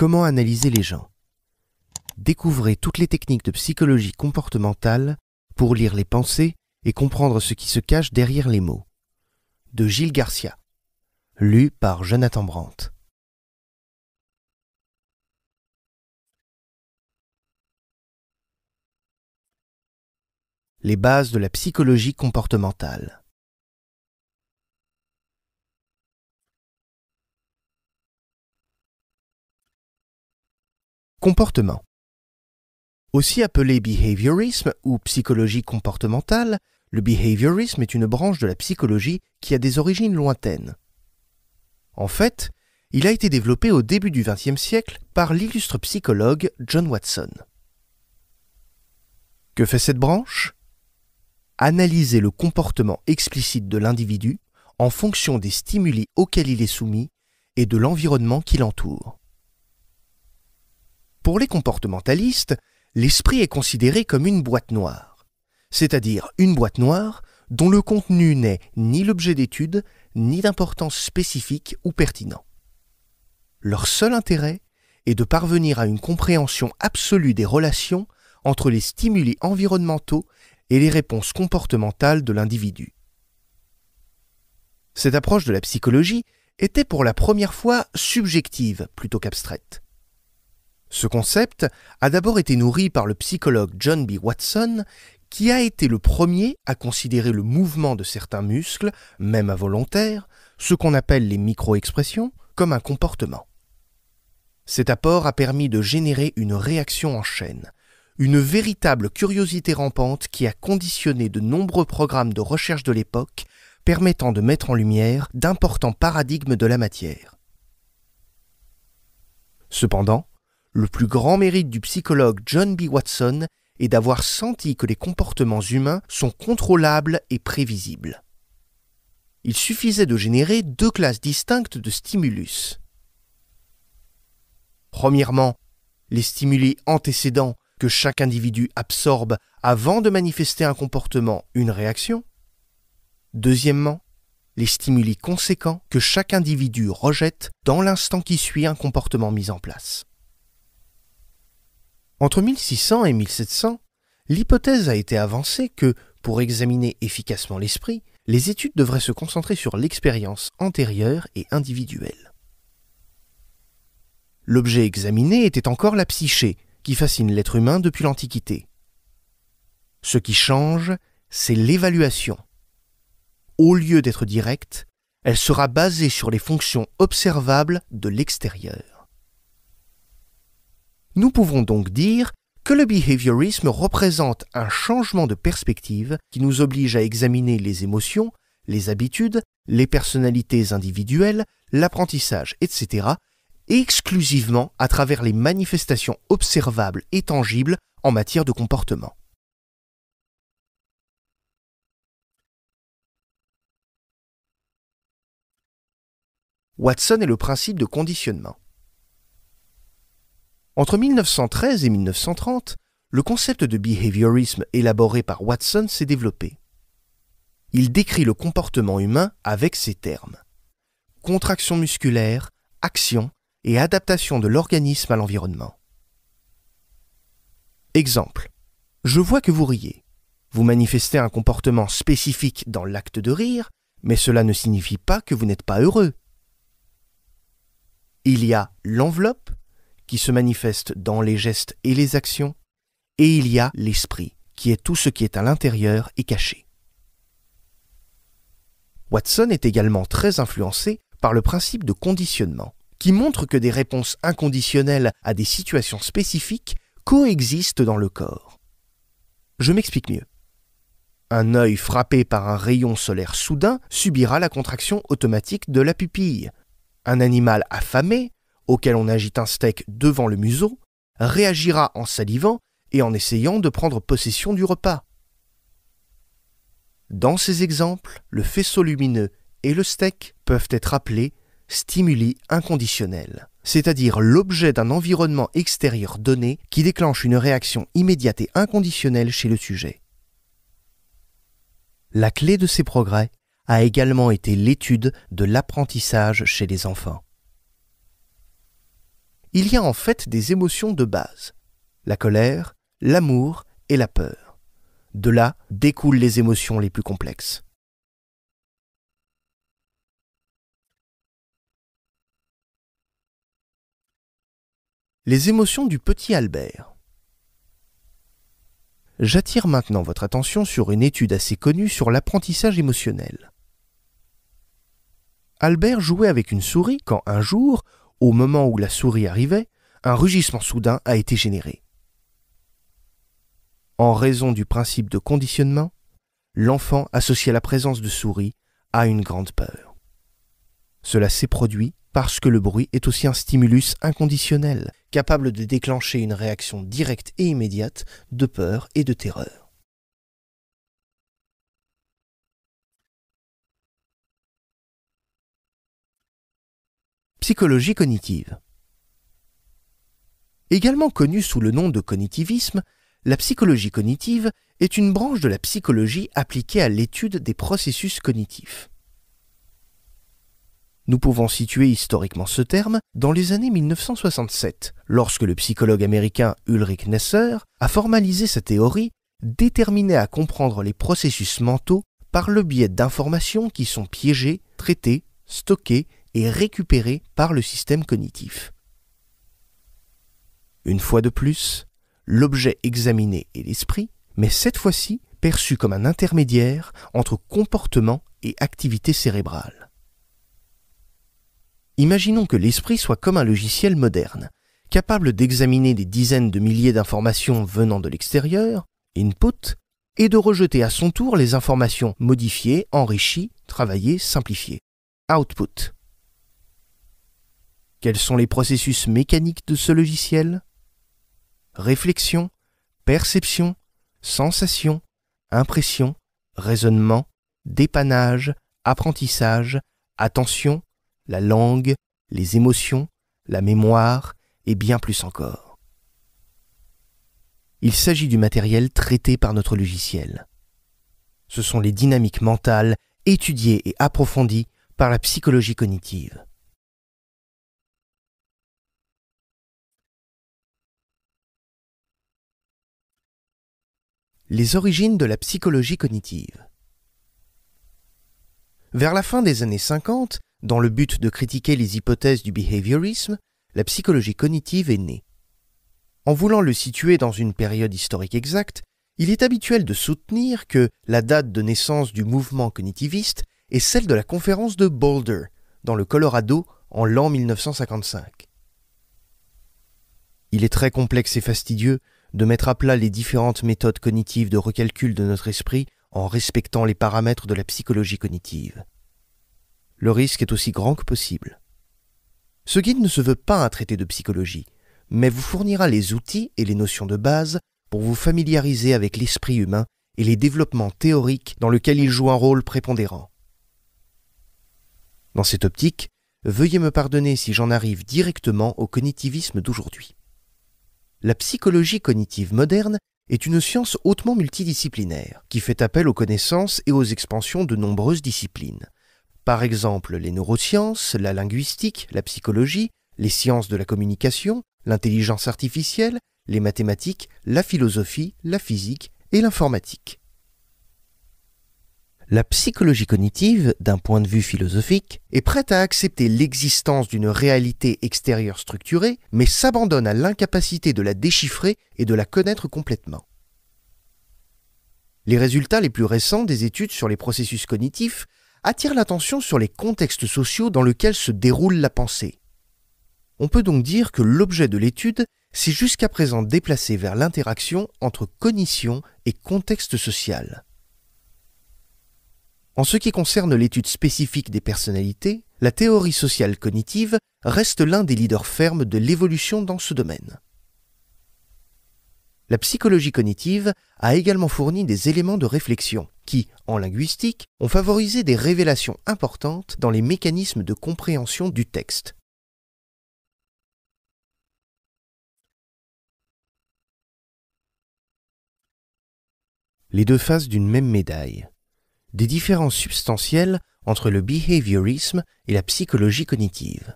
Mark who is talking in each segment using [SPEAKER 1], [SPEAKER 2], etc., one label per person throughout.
[SPEAKER 1] Comment analyser les gens? Découvrez toutes les techniques de psychologie comportementale pour lire les pensées et comprendre ce qui se cache derrière les mots. De Gilles Garcia. Lu par Jonathan Brandt. Les bases de la psychologie comportementale. Comportement. Aussi appelé behaviorisme ou psychologie comportementale, le behaviorisme est une branche de la psychologie qui a des origines lointaines. En fait, il a été développé au début du XXe siècle par l'illustre psychologue John Watson. Que fait cette branche? Analyser le comportement explicite de l'individu en fonction des stimuli auxquels il est soumis et de l'environnement qui l'entoure. Pour les comportementalistes, l'esprit est considéré comme une boîte noire, c'est-à-dire une boîte noire dont le contenu n'est ni l'objet d'étude, ni d'importance spécifique ou pertinent. Leur seul intérêt est de parvenir à une compréhension absolue des relations entre les stimuli environnementaux et les réponses comportementales de l'individu. Cette approche de la psychologie était pour la première fois subjective plutôt qu'abstraite. Ce concept a d'abord été nourri par le psychologue John B. Watson, qui a été le premier à considérer le mouvement de certains muscles, même involontaires, ce qu'on appelle les micro-expressions, comme un comportement. Cet apport a permis de générer une réaction en chaîne, une véritable curiosité rampante qui a conditionné de nombreux programmes de recherche de l'époque, permettant de mettre en lumière d'importants paradigmes de la matière. Cependant, le plus grand mérite du psychologue John B. Watson est d'avoir senti que les comportements humains sont contrôlables et prévisibles. Il suffisait de générer deux classes distinctes de stimulus. Premièrement, les stimuli antécédents que chaque individu absorbe avant de manifester un comportement, une réaction. Deuxièmement, les stimuli conséquents que chaque individu rejette dans l'instant qui suit un comportement mis en place. Entre 1600 et 1700, l'hypothèse a été avancée que, pour examiner efficacement l'esprit, les études devraient se concentrer sur l'expérience antérieure et individuelle. L'objet examiné était encore la psyché, qui fascine l'être humain depuis l'Antiquité. Ce qui change, c'est l'évaluation. Au lieu d'être directe, elle sera basée sur les fonctions observables de l'extérieur. Nous pouvons donc dire que le behaviorisme représente un changement de perspective qui nous oblige à examiner les émotions, les habitudes, les personnalités individuelles, l'apprentissage, etc., exclusivement à travers les manifestations observables et tangibles en matière de comportement. Watson est le principe de conditionnement. Entre 1913 et 1930, le concept de behaviorisme élaboré par Watson s'est développé. Il décrit le comportement humain avec ces termes. Contraction musculaire, action et adaptation de l'organisme à l'environnement. Exemple. Je vois que vous riez. Vous manifestez un comportement spécifique dans l'acte de rire, mais cela ne signifie pas que vous n'êtes pas heureux. Il y a l'enveloppe qui se manifeste dans les gestes et les actions, et il y a l'esprit, qui est tout ce qui est à l'intérieur et caché. Watson est également très influencé par le principe de conditionnement, qui montre que des réponses inconditionnelles à des situations spécifiques coexistent dans le corps. Je m'explique mieux. Un œil frappé par un rayon solaire soudain subira la contraction automatique de la pupille. Un animal affamé auquel on agite un steak devant le museau, réagira en salivant et en essayant de prendre possession du repas. Dans ces exemples, le faisceau lumineux et le steak peuvent être appelés stimuli inconditionnels, c'est-à-dire l'objet d'un environnement extérieur donné qui déclenche une réaction immédiate et inconditionnelle chez le sujet. La clé de ces progrès a également été l'étude de l'apprentissage chez les enfants. Il y a en fait des émotions de base. La colère, l'amour et la peur. De là découlent les émotions les plus complexes. Les émotions du petit Albert. J'attire maintenant votre attention sur une étude assez connue sur l'apprentissage émotionnel. Albert jouait avec une souris quand un jour, au moment où la souris arrivait, un rugissement soudain a été généré. En raison du principe de conditionnement, l'enfant associe la présence de souris à une grande peur. Cela s'est produit parce que le bruit est aussi un stimulus inconditionnel, capable de déclencher une réaction directe et immédiate de peur et de terreur. Psychologie cognitive. Également connue sous le nom de cognitivisme, la psychologie cognitive est une branche de la psychologie appliquée à l'étude des processus cognitifs. Nous pouvons situer historiquement ce terme dans les années 1967, lorsque le psychologue américain Ulrich Nesser a formalisé sa théorie déterminée à comprendre les processus mentaux par le biais d'informations qui sont piégées, traitées, stockées et récupérées par le système cognitif. Une fois de plus, l'objet examiné est l'esprit, mais cette fois-ci perçu comme un intermédiaire entre comportement et activité cérébrale. Imaginons que l'esprit soit comme un logiciel moderne, capable d'examiner des dizaines de milliers d'informations venant de l'extérieur, input, et de rejeter à son tour les informations modifiées, enrichies, travaillées, simplifiées, output. Quels sont les processus mécaniques de ce logiciel? Réflexion, perception, sensation, impression, raisonnement, dépannage, apprentissage, attention, la langue, les émotions, la mémoire et bien plus encore. Il s'agit du matériel traité par notre logiciel. Ce sont les dynamiques mentales étudiées et approfondies par la psychologie cognitive. Les origines de la psychologie cognitive. Vers la fin des années 50, dans le but de critiquer les hypothèses du behaviorisme, la psychologie cognitive est née. En voulant le situer dans une période historique exacte, il est habituel de soutenir que la date de naissance du mouvement cognitiviste est celle de la conférence de Boulder, dans le Colorado, en l'an 1955. Il est très complexe et fastidieux de mettre à plat les différentes méthodes cognitives de recalcul de notre esprit en respectant les paramètres de la psychologie cognitive le risque est aussi grand que possible. Ce guide ne se veut pas un traité de psychologie, mais vous fournira les outils et les notions de base pour vous familiariser avec l'esprit humain et les développements théoriques dans lesquels il joue un rôle prépondérant. Dans cette optique, veuillez me pardonner si j'en arrive directement au cognitivisme d'aujourd'hui. La psychologie cognitive moderne est une science hautement multidisciplinaire, qui fait appel aux connaissances et aux expansions de nombreuses disciplines, par exemple les neurosciences, la linguistique, la psychologie, les sciences de la communication, l'intelligence artificielle, les mathématiques, la philosophie, la physique et l'informatique. La psychologie cognitive, d'un point de vue philosophique, est prête à accepter l'existence d'une réalité extérieure structurée, mais s'abandonne à l'incapacité de la déchiffrer et de la connaître complètement. Les résultats les plus récents des études sur les processus cognitifs attire l'attention sur les contextes sociaux dans lesquels se déroule la pensée. On peut donc dire que l'objet de l'étude s'est jusqu'à présent déplacé vers l'interaction entre cognition et contexte social. En ce qui concerne l'étude spécifique des personnalités, la théorie sociale cognitive reste l'un des leaders fermes de l'évolution dans ce domaine. La psychologie cognitive a également fourni des éléments de réflexion qui, en linguistique, ont favorisé des révélations importantes dans les mécanismes de compréhension du texte. Les deux faces d'une même médaille. Des différences substantielles entre le behaviorisme et la psychologie cognitive.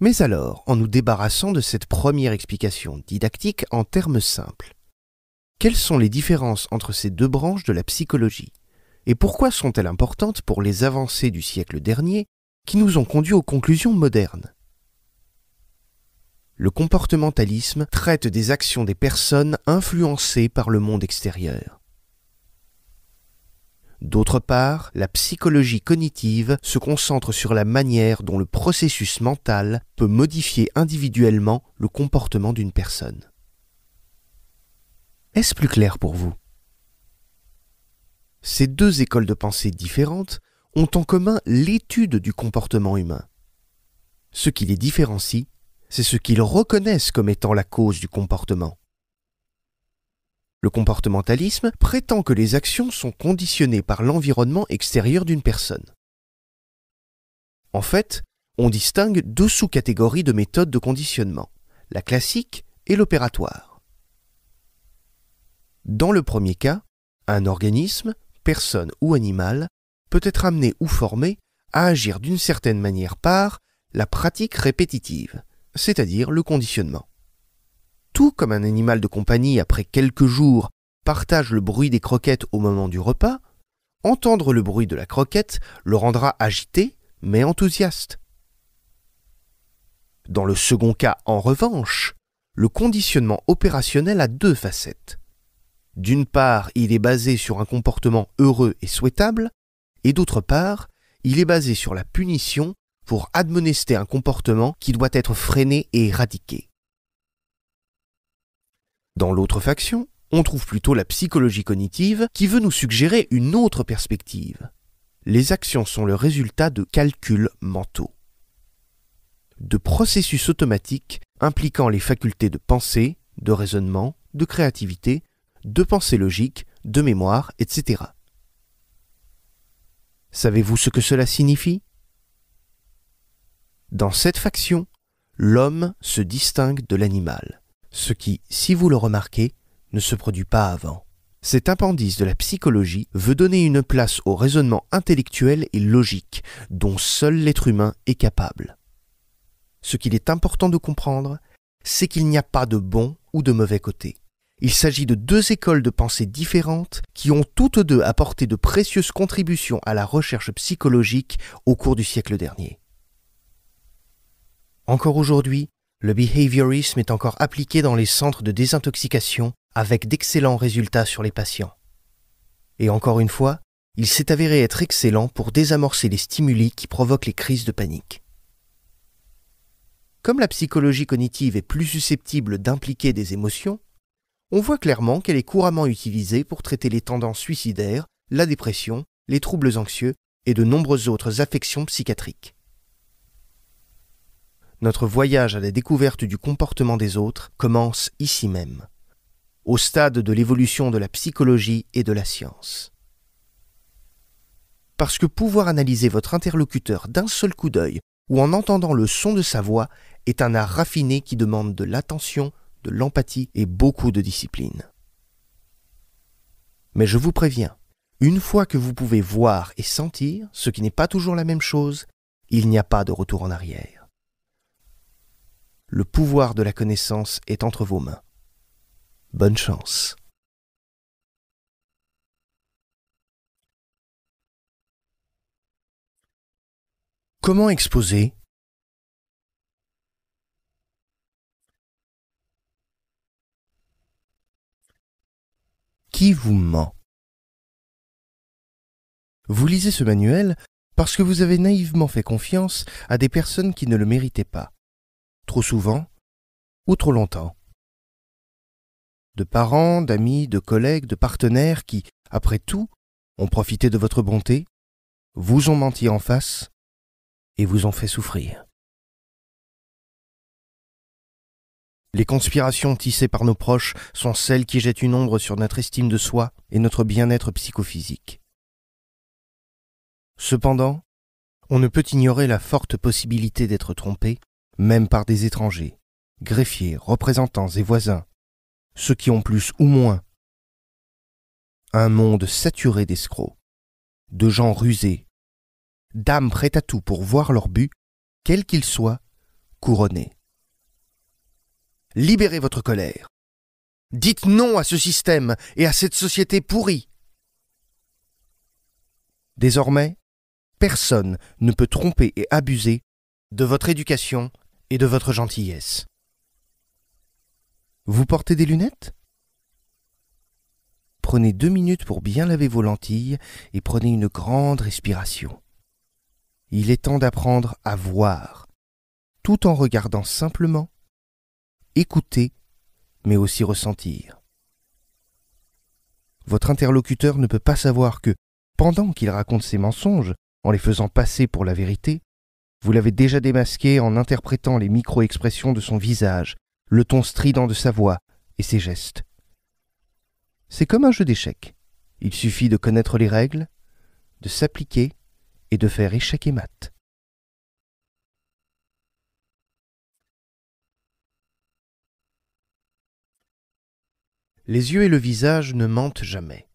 [SPEAKER 1] Mais alors, en nous débarrassant de cette première explication didactique en termes simples, quelles sont les différences entre ces deux branches de la psychologie Et pourquoi sont-elles importantes pour les avancées du siècle dernier qui nous ont conduit aux conclusions modernes? Le comportementalisme traite des actions des personnes influencées par le monde extérieur. D'autre part, la psychologie cognitive se concentre sur la manière dont le processus mental peut modifier individuellement le comportement d'une personne. Est-ce plus clair pour vous? Ces deux écoles de pensée différentes ont en commun l'étude du comportement humain. Ce qui les différencie, c'est ce qu'ils reconnaissent comme étant la cause du comportement. Le comportementalisme prétend que les actions sont conditionnées par l'environnement extérieur d'une personne. En fait, on distingue deux sous-catégories de méthodes de conditionnement, la classique et l'opératoire. Dans le premier cas, un organisme, personne ou animal, peut être amené ou formé à agir d'une certaine manière par la pratique répétitive, c'est-à-dire le conditionnement tout comme un animal de compagnie après quelques jours partage le bruit des croquettes au moment du repas, entendre le bruit de la croquette le rendra agité mais enthousiaste. Dans le second cas, en revanche, le conditionnement opérationnel a deux facettes. D'une part, il est basé sur un comportement heureux et souhaitable, et d'autre part, il est basé sur la punition pour admonester un comportement qui doit être freiné et éradiqué. Dans l'autre faction, on trouve plutôt la psychologie cognitive qui veut nous suggérer une autre perspective. Les actions sont le résultat de calculs mentaux, de processus automatiques impliquant les facultés de pensée, de raisonnement, de créativité, de pensée logique, de mémoire, etc. Savez-vous ce que cela signifie? Dans cette faction, l'homme se distingue de l'animal ce qui, si vous le remarquez, ne se produit pas avant. Cet appendice de la psychologie veut donner une place au raisonnement intellectuel et logique dont seul l'être humain est capable. Ce qu'il est important de comprendre, c'est qu'il n'y a pas de bon ou de mauvais côté. Il s'agit de deux écoles de pensée différentes qui ont toutes deux apporté de précieuses contributions à la recherche psychologique au cours du siècle dernier. Encore aujourd'hui, le behaviorisme est encore appliqué dans les centres de désintoxication avec d'excellents résultats sur les patients. Et encore une fois, il s'est avéré être excellent pour désamorcer les stimuli qui provoquent les crises de panique. Comme la psychologie cognitive est plus susceptible d'impliquer des émotions, on voit clairement qu'elle est couramment utilisée pour traiter les tendances suicidaires, la dépression, les troubles anxieux et de nombreuses autres affections psychiatriques. Notre voyage à la découverte du comportement des autres commence ici même, au stade de l'évolution de la psychologie et de la science. Parce que pouvoir analyser votre interlocuteur d'un seul coup d'œil ou en entendant le son de sa voix est un art raffiné qui demande de l'attention, de l'empathie et beaucoup de discipline. Mais je vous préviens, une fois que vous pouvez voir et sentir, ce qui n'est pas toujours la même chose, il n'y a pas de retour en arrière le pouvoir de la connaissance est entre vos mains. Bonne chance. Comment exposer Qui vous ment Vous lisez ce manuel parce que vous avez naïvement fait confiance à des personnes qui ne le méritaient pas trop souvent ou trop longtemps. De parents, d'amis, de collègues, de partenaires qui, après tout, ont profité de votre bonté, vous ont menti en face et vous ont fait souffrir. Les conspirations tissées par nos proches sont celles qui jettent une ombre sur notre estime de soi et notre bien-être psychophysique. Cependant, on ne peut ignorer la forte possibilité d'être trompé même par des étrangers, greffiers, représentants et voisins, ceux qui ont plus ou moins. Un monde saturé d'escrocs, de gens rusés, d'âmes prêtes à tout pour voir leur but, quel qu'il soit, couronner. Libérez votre colère. Dites non à ce système et à cette société pourrie. Désormais, personne ne peut tromper et abuser de votre éducation et de votre gentillesse. Vous portez des lunettes? Prenez deux minutes pour bien laver vos lentilles et prenez une grande respiration. Il est temps d'apprendre à voir, tout en regardant simplement, écouter, mais aussi ressentir. Votre interlocuteur ne peut pas savoir que, pendant qu'il raconte ses mensonges, en les faisant passer pour la vérité, vous l'avez déjà démasqué en interprétant les micro-expressions de son visage, le ton strident de sa voix et ses gestes. C'est comme un jeu d'échecs. Il suffit de connaître les règles, de s'appliquer et de faire échec et mat. Les yeux et le visage ne mentent jamais.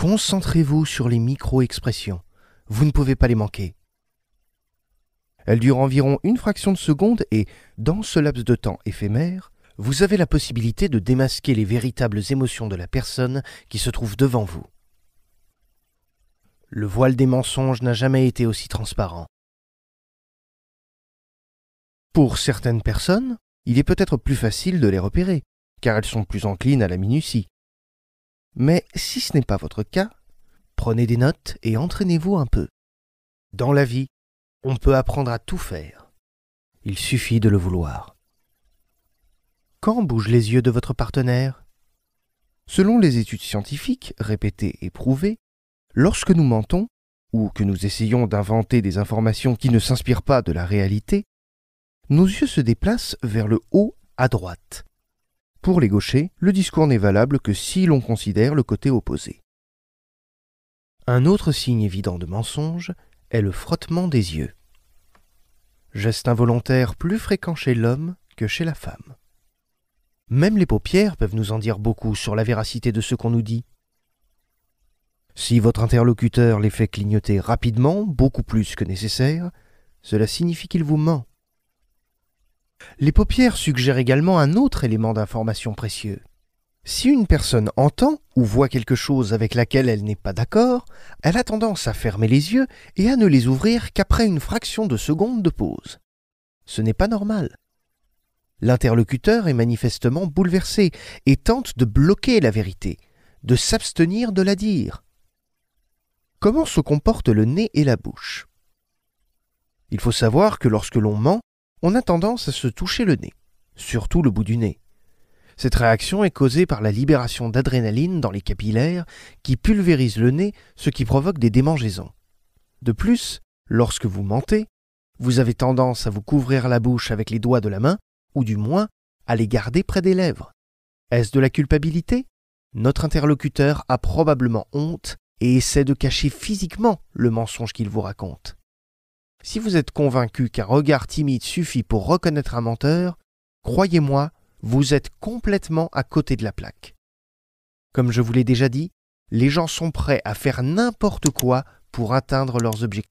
[SPEAKER 1] Concentrez-vous sur les micro-expressions. Vous ne pouvez pas les manquer. Elles durent environ une fraction de seconde et, dans ce laps de temps éphémère, vous avez la possibilité de démasquer les véritables émotions de la personne qui se trouve devant vous. Le voile des mensonges n'a jamais été aussi transparent. Pour certaines personnes, il est peut-être plus facile de les repérer, car elles sont plus enclines à la minutie. Mais si ce n'est pas votre cas, prenez des notes et entraînez-vous un peu. Dans la vie, on peut apprendre à tout faire. Il suffit de le vouloir. Quand bougent les yeux de votre partenaire? Selon les études scientifiques répétées et prouvées, lorsque nous mentons, ou que nous essayons d'inventer des informations qui ne s'inspirent pas de la réalité, nos yeux se déplacent vers le haut à droite. Pour les gauchers, le discours n'est valable que si l'on considère le côté opposé. Un autre signe évident de mensonge est le frottement des yeux. Geste involontaire plus fréquent chez l'homme que chez la femme. Même les paupières peuvent nous en dire beaucoup sur la véracité de ce qu'on nous dit. Si votre interlocuteur les fait clignoter rapidement, beaucoup plus que nécessaire, cela signifie qu'il vous ment. Les paupières suggèrent également un autre élément d'information précieux. Si une personne entend ou voit quelque chose avec laquelle elle n'est pas d'accord, elle a tendance à fermer les yeux et à ne les ouvrir qu'après une fraction de seconde de pause. Ce n'est pas normal. L'interlocuteur est manifestement bouleversé et tente de bloquer la vérité, de s'abstenir de la dire. Comment se comportent le nez et la bouche? Il faut savoir que lorsque l'on ment, on a tendance à se toucher le nez, surtout le bout du nez. Cette réaction est causée par la libération d'adrénaline dans les capillaires qui pulvérisent le nez, ce qui provoque des démangeaisons. De plus, lorsque vous mentez, vous avez tendance à vous couvrir la bouche avec les doigts de la main, ou du moins à les garder près des lèvres. Est-ce de la culpabilité? Notre interlocuteur a probablement honte et essaie de cacher physiquement le mensonge qu'il vous raconte. Si vous êtes convaincu qu'un regard timide suffit pour reconnaître un menteur, croyez-moi, vous êtes complètement à côté de la plaque. Comme je vous l'ai déjà dit, les gens sont prêts à faire n'importe quoi pour atteindre leurs objectifs.